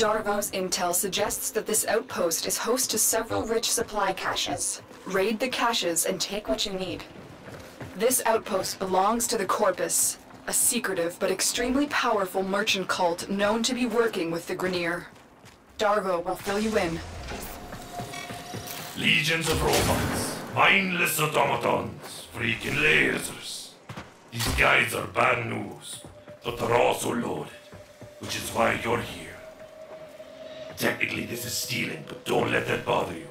Darvo's intel suggests that this outpost is host to several rich supply caches. Raid the caches and take what you need. This outpost belongs to the Corpus, a secretive but extremely powerful merchant cult known to be working with the Grineer. Darvo will fill you in. Legions of robots, mindless automatons, freaking lasers. These guys are bad news, but they're also loaded, which is why you're here. Technically, this is stealing, but don't let that bother you.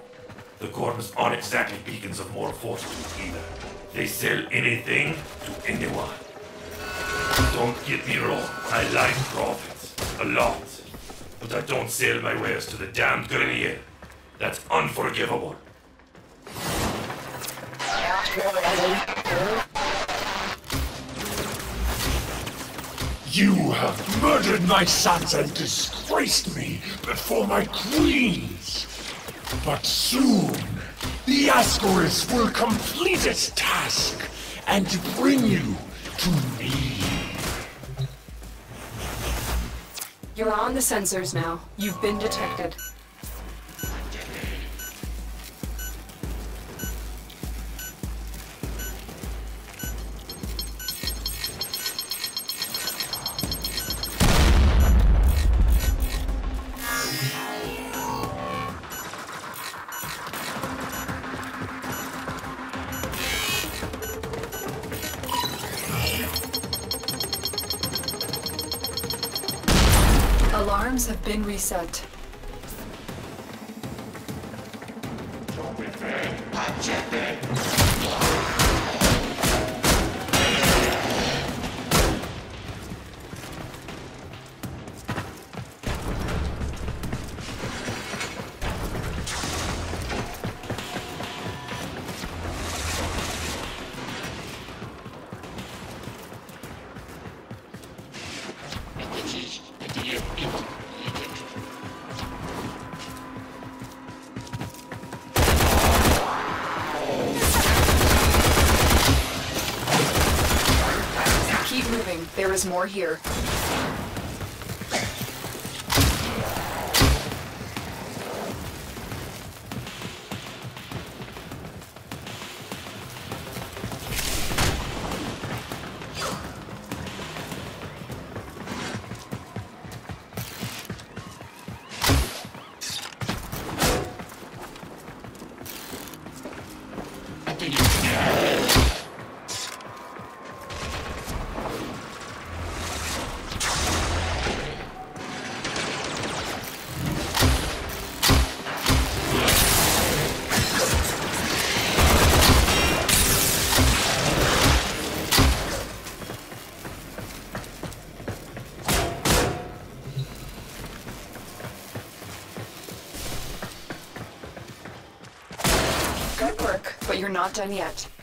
The Corpus aren't exactly beacons of moral fortitude either. They sell anything to anyone. Don't get me wrong, I like profits. A lot. But I don't sell my wares to the damned Grineer. That's unforgivable. You have murdered my sons and disgraced me before my queens. But soon, the Ascaris will complete its task and bring you to me. You're on the sensors now. You've been detected. Alarms have been reset. There is more here. You're not done yet.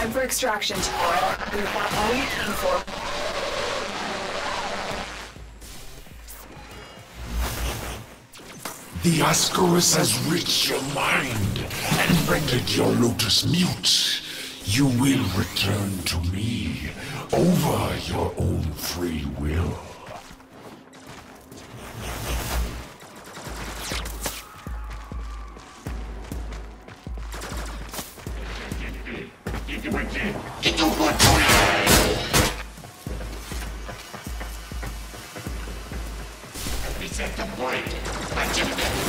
Time for extraction. We've for. The Ascaris has reached your mind and rendered your lotus mute. You will return to me over your own free will. point. I didn't